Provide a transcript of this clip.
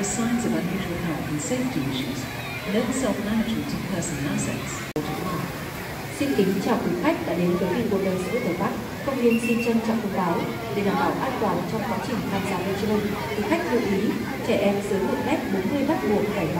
there are signs of unusual health and safety issues, note self-management of personal assets. Xin kính chào quý khách đã đến với kênh cuộc đời giữa Bắc. Công viên xin trân trọng thông báo để đảm bảo an toàn trong quá trình tham gia vui chơi, quý khách lưu ý trẻ em dưới 1 m 40 bắt buộc phải mặc